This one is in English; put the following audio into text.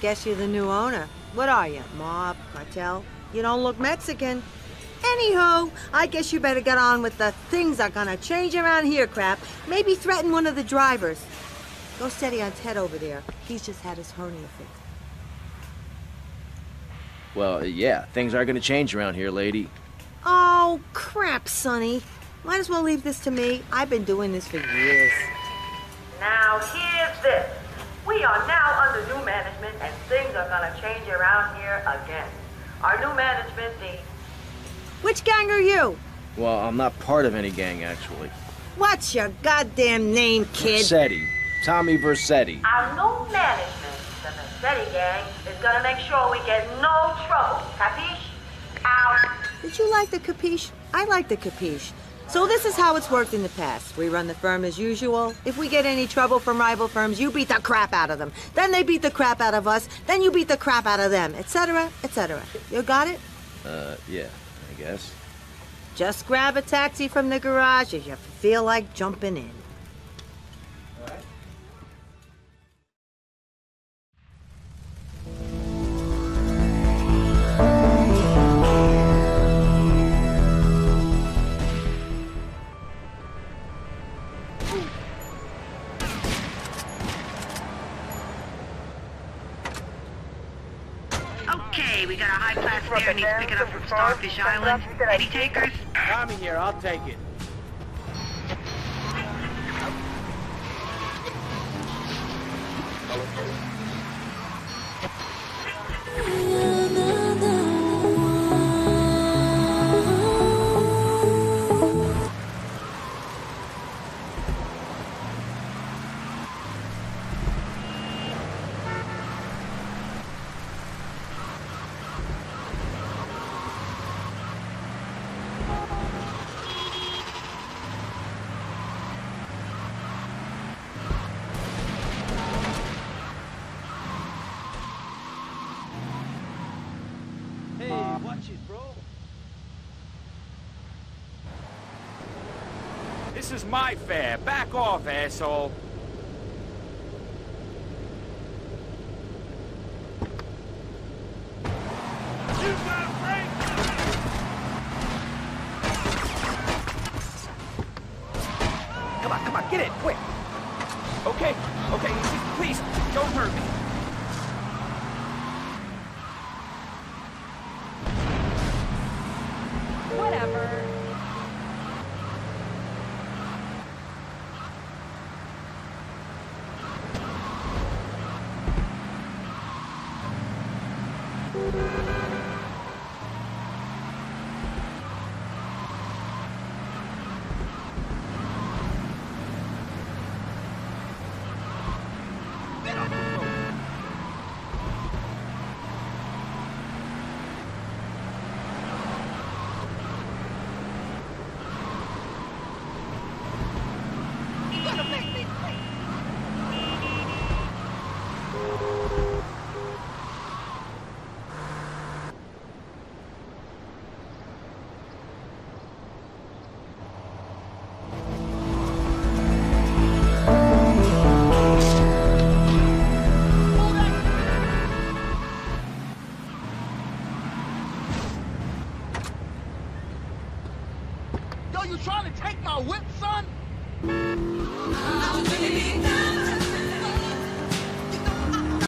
Guess you're the new owner. What are you? Mob? Cartel? You don't look Mexican. Anyhow, I guess you better get on with the things that are gonna change around here crap. Maybe threaten one of the drivers. Go steady on Ted over there. He's just had his hernia fixed. Well, uh, yeah, things are gonna change around here, lady. Oh, crap, Sonny. Might as well leave this to me. I've been doing this for years. Now here's this. We are now under new management and things are gonna change around here again. Our new management, team. Which gang are you? Well, I'm not part of any gang, actually. What's your goddamn name, kid? Vercetti. Tommy Vercetti. our new management, the Vercetti gang, is gonna make sure we get no trouble. Capiche? Out. Did you like the capiche? I like the capiche. So this is how it's worked in the past. We run the firm as usual. If we get any trouble from rival firms, you beat the crap out of them. Then they beat the crap out of us. Then you beat the crap out of them, etc., etc. You got it? Uh, yeah, I guess. Just grab a taxi from the garage if you feel like jumping in. We got a high-class fare needs picking up from Starfish Island. Any takers? Tommy here, I'll take it. Hey, This is my fare. Back off, asshole. Come on, come on, get it, quick. Okay, okay, please, don't hurt me. Whatever. Yo, you trying to take my whip, son?